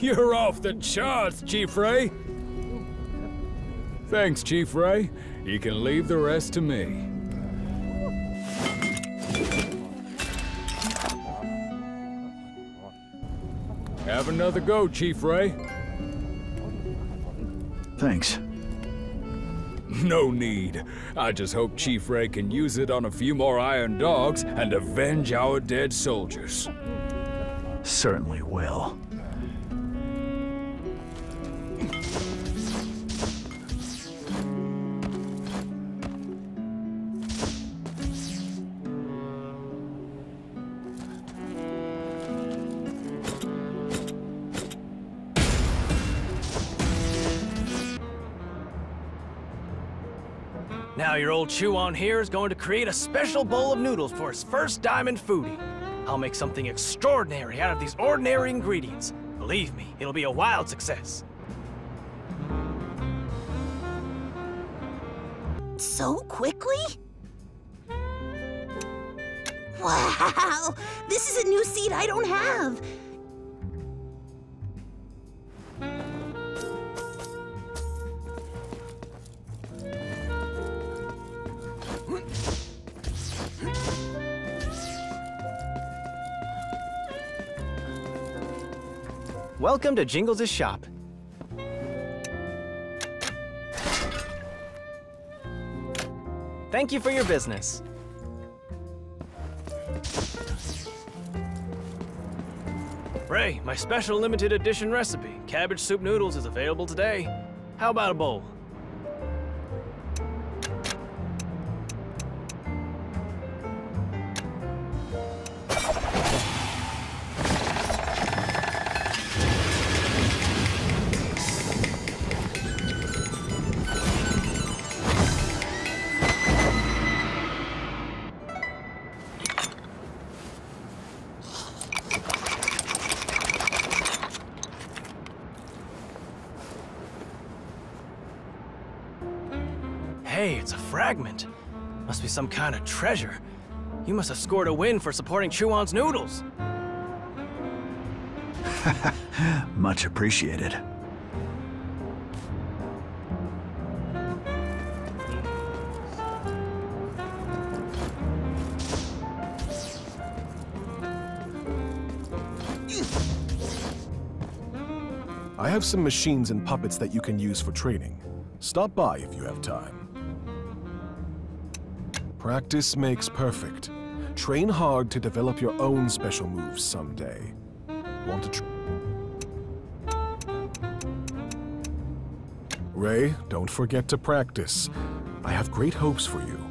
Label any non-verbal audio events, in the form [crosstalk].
You're off the charts, Chief Ray. Thanks, Chief Ray. You can leave the rest to me. Have another go, Chief Ray. Thanks. No need. I just hope Chief Ray can use it on a few more Iron Dogs and avenge our dead soldiers. Certainly will. Now your old Chuan here is going to create a special bowl of noodles for his first diamond foodie. I'll make something extraordinary out of these ordinary ingredients. Believe me, it'll be a wild success. So quickly? Wow! This is a new seat I don't have. Welcome to Jingles' shop. Thank you for your business. Ray, my special limited edition recipe, cabbage soup noodles, is available today. How about a bowl? Fragment. Must be some kind of treasure. You must have scored a win for supporting Chuan's noodles. [laughs] Much appreciated. I have some machines and puppets that you can use for training. Stop by if you have time. Practice makes perfect. Train hard to develop your own special moves someday. Want to tr Ray, don't forget to practice. I have great hopes for you.